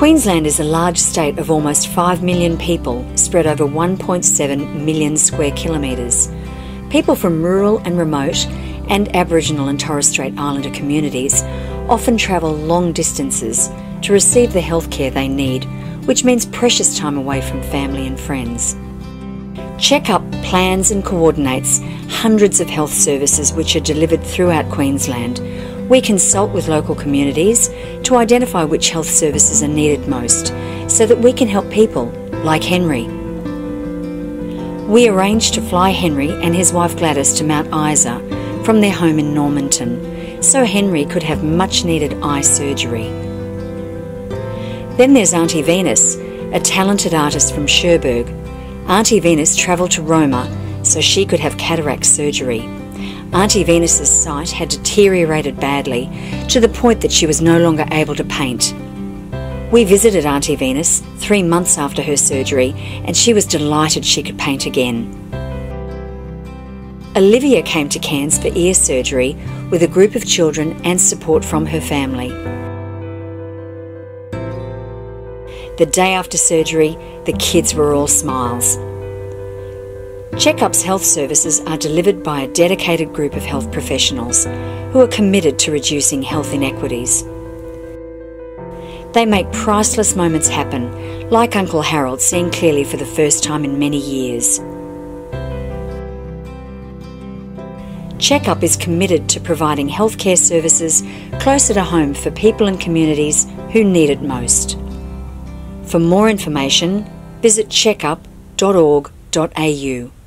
Queensland is a large state of almost 5 million people spread over 1.7 million square kilometres. People from rural and remote and Aboriginal and Torres Strait Islander communities often travel long distances to receive the healthcare they need, which means precious time away from family and friends. Checkup plans and coordinates hundreds of health services which are delivered throughout Queensland. We consult with local communities to identify which health services are needed most so that we can help people like Henry. We arranged to fly Henry and his wife Gladys to Mount Isa from their home in Normanton so Henry could have much needed eye surgery. Then there's Auntie Venus, a talented artist from Cherbourg. Auntie Venus travelled to Roma so she could have cataract surgery. Auntie Venus's sight had deteriorated badly to the point that she was no longer able to paint. We visited Auntie Venus three months after her surgery and she was delighted she could paint again. Olivia came to Cairns for ear surgery with a group of children and support from her family. The day after surgery, the kids were all smiles. Checkup's health services are delivered by a dedicated group of health professionals who are committed to reducing health inequities. They make priceless moments happen, like Uncle Harold seeing clearly for the first time in many years. Checkup is committed to providing healthcare services closer to home for people and communities who need it most. For more information, visit checkup.org.au.